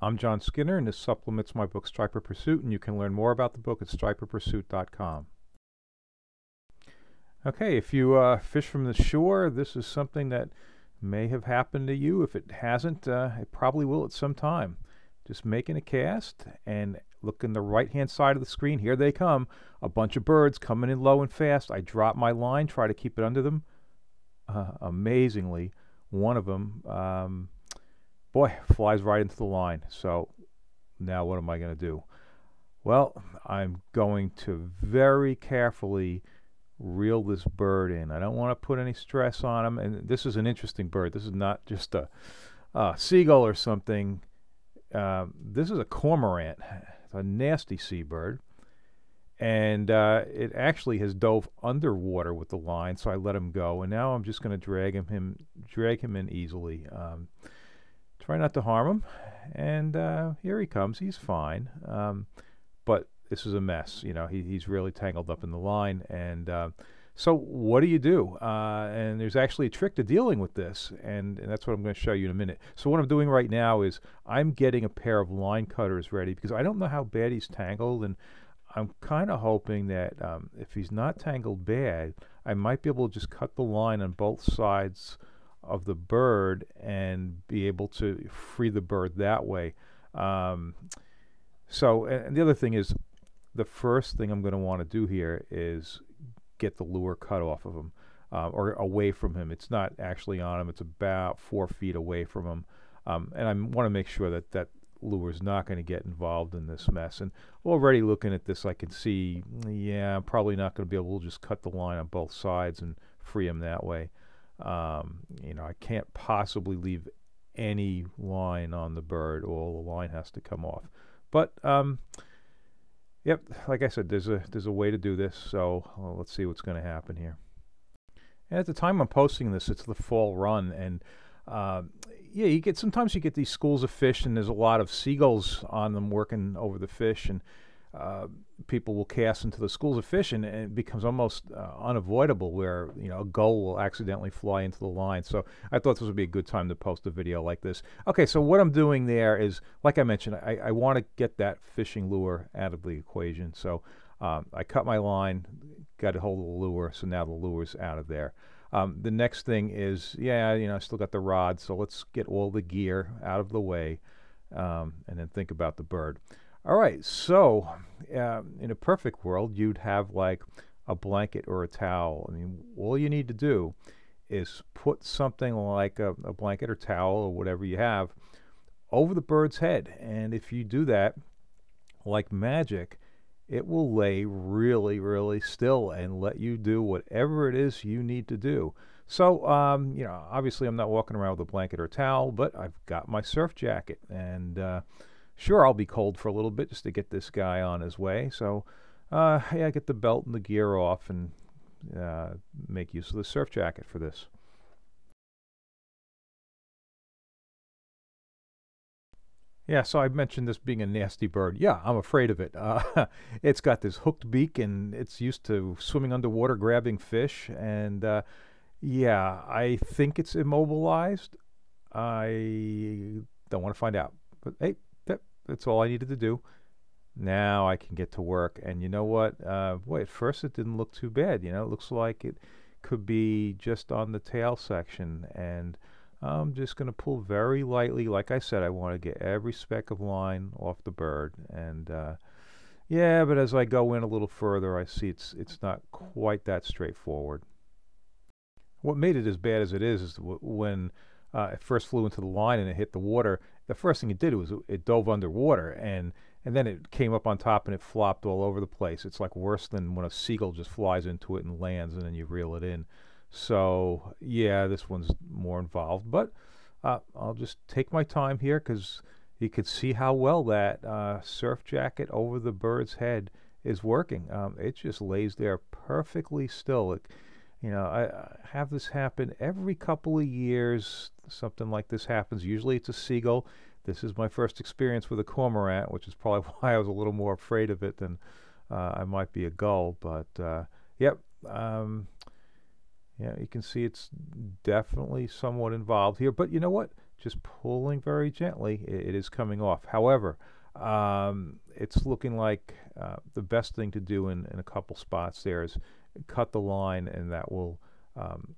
I'm John Skinner, and this supplements my book Striper Pursuit, and you can learn more about the book at striperpursuit.com. Okay, if you uh, fish from the shore, this is something that may have happened to you. If it hasn't, uh, it probably will at some time. Just making a cast and look in the right hand side of the screen. Here they come. A bunch of birds coming in low and fast. I drop my line, try to keep it under them. Uh, amazingly, one of them, um, boy, flies right into the line. So now what am I going to do? Well, I'm going to very carefully reel this bird in. I don't want to put any stress on him. And this is an interesting bird. This is not just a, a seagull or something. Uh, this is a cormorant. It's a nasty seabird. And uh, it actually has dove underwater with the line, so I let him go. And now I'm just going to drag him, him, drag him in easily. Um, try not to harm him. And uh, here he comes. He's fine. Um, but this is a mess. You know, he, he's really tangled up in the line. And uh, so, what do you do? Uh, and there's actually a trick to dealing with this, and, and that's what I'm going to show you in a minute. So, what I'm doing right now is I'm getting a pair of line cutters ready because I don't know how bad he's tangled, and I'm kind of hoping that um, if he's not tangled bad, I might be able to just cut the line on both sides of the bird and be able to free the bird that way. Um, so, and the other thing is, the first thing I'm going to want to do here is get the lure cut off of him uh, or away from him. It's not actually on him, it's about four feet away from him. Um, and I want to make sure that that lure is not going to get involved in this mess. And already looking at this, I can see, yeah, I'm probably not going to be able to just cut the line on both sides and free him that way. Um, you know, I can't possibly leave any line on the bird, or the line has to come off. But um, Yep, like I said, there's a there's a way to do this. So well, let's see what's going to happen here. And at the time I'm posting this, it's the fall run, and uh, yeah, you get sometimes you get these schools of fish, and there's a lot of seagulls on them working over the fish, and uh, people will cast into the schools of fish, and, and it becomes almost uh, unavoidable where you know a gull will accidentally fly into the line. So I thought this would be a good time to post a video like this. Okay, so what I'm doing there is, like I mentioned, I, I want to get that fishing lure out of the equation. So um, I cut my line, got a hold of the lure, so now the lure's out of there. Um, the next thing is, yeah, you know, I still got the rod, so let's get all the gear out of the way, um, and then think about the bird. All right, so uh, in a perfect world, you'd have like a blanket or a towel. I mean, all you need to do is put something like a, a blanket or towel or whatever you have over the bird's head. And if you do that, like magic, it will lay really, really still and let you do whatever it is you need to do. So, um, you know, obviously I'm not walking around with a blanket or towel, but I've got my surf jacket and. Uh, sure, I'll be cold for a little bit just to get this guy on his way. So, uh, yeah, get the belt and the gear off and uh, make use of the surf jacket for this. Yeah, so I mentioned this being a nasty bird. Yeah, I'm afraid of it. Uh, it's got this hooked beak and it's used to swimming underwater grabbing fish. And uh, yeah, I think it's immobilized. I don't want to find out. But hey, that's all I needed to do. Now I can get to work. And you know what? Uh, boy, at first it didn't look too bad. You know, it looks like it could be just on the tail section. And I'm just going to pull very lightly. Like I said, I want to get every speck of line off the bird. And uh, yeah, but as I go in a little further, I see it's it's not quite that straightforward. What made it as bad as it is is when uh, it first flew into the line and it hit the water, the first thing it did was it dove underwater and and then it came up on top and it flopped all over the place. It's like worse than when a seagull just flies into it and lands and then you reel it in. So yeah, this one's more involved, but uh, I'll just take my time here because you can see how well that uh, surf jacket over the bird's head is working. Um, it just lays there perfectly still. It, you know, I, I, have this happen every couple of years. Something like this happens. Usually it's a seagull. This is my first experience with a cormorant, which is probably why I was a little more afraid of it than uh, I might be a gull. But uh, yep, um, yeah, you can see it's definitely somewhat involved here. But you know what? just pulling very gently, it, it is coming off. However, um, it's looking like uh, the best thing to do in, in a couple spots there is cut the line, and that will um,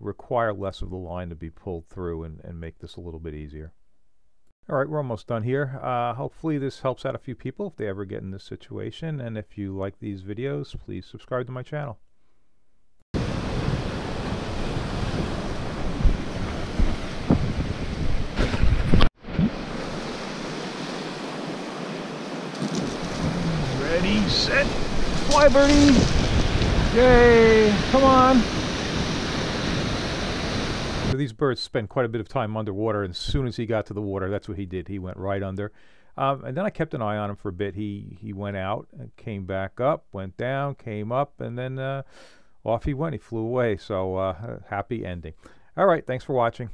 require less of the line to be pulled through and, and make this a little bit easier. All right, we're almost done here. Uh, hopefully this helps out a few people if they ever get in this situation. And if you like these videos, please subscribe to my channel. Ready, set, fly birdie! Yay! Come on! So these birds spend quite a bit of time underwater, and as soon as he got to the water, that's what he did. He went right under. Um, and then I kept an eye on him for a bit. He he went out and came back up, went down, came up, and then uh, off he went. He flew away. So uh, happy ending. All right, thanks for watching.